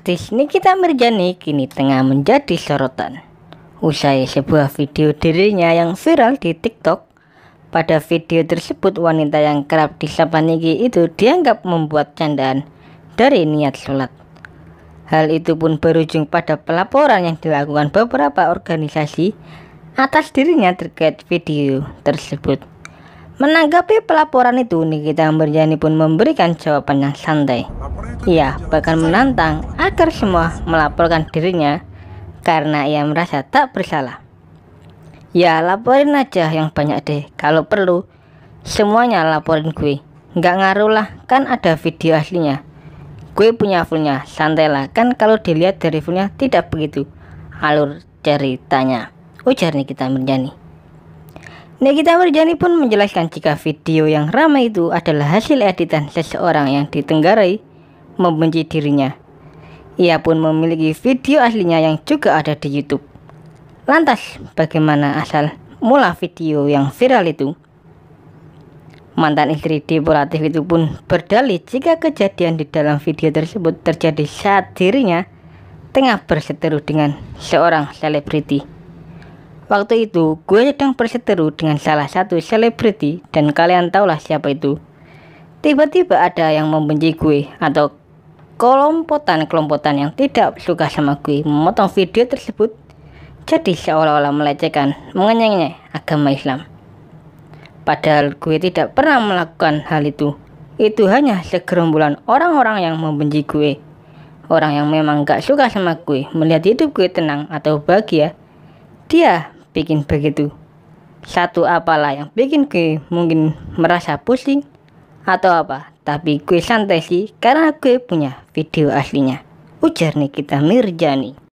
Artis Nikita Mirjani kini tengah menjadi sorotan. Usai sebuah video dirinya yang viral di TikTok, pada video tersebut wanita yang kerap disapa Niki itu dianggap membuat candaan dari niat sholat. Hal itu pun berujung pada pelaporan yang dilakukan beberapa organisasi atas dirinya terkait video tersebut. Menanggapi pelaporan itu, Nikita Mirjani pun memberikan jawaban yang santai. Ia bahkan menantang agar semua melaporkan dirinya karena ia merasa tak bersalah. Ya laporin aja yang banyak deh, kalau perlu semuanya laporin gue. Nggak ngaruh lah, kan ada video aslinya. Gue punya fullnya, santai lah, kan kalau dilihat dari fullnya tidak begitu. Alur ceritanya, ujar Nikita Mirjani. Nikita Mirjani pun menjelaskan jika video yang ramai itu adalah hasil editan seseorang yang ditenggarai membenci dirinya. Ia pun memiliki video aslinya yang juga ada di YouTube. Lantas, bagaimana asal mula video yang viral itu? Mantan istri Deporatif itu pun berdalih jika kejadian di dalam video tersebut terjadi saat dirinya tengah berseteru dengan seorang selebriti. Waktu itu, gue sedang berseteru dengan salah satu selebriti dan kalian tahulah siapa itu. Tiba-tiba ada yang membenci gue atau kelompotan-kelompotan yang tidak suka sama gue memotong video tersebut jadi seolah-olah melecehkan mengenyangnya agama Islam. Padahal gue tidak pernah melakukan hal itu. Itu hanya segerombolan orang-orang yang membenci gue. Orang yang memang gak suka sama gue, melihat hidup gue tenang atau bahagia, dia bikin begitu. Satu apalah yang bikin gue mungkin merasa pusing atau apa tapi gue santai sih karena gue punya video aslinya. Ujar Nikita Mirjani.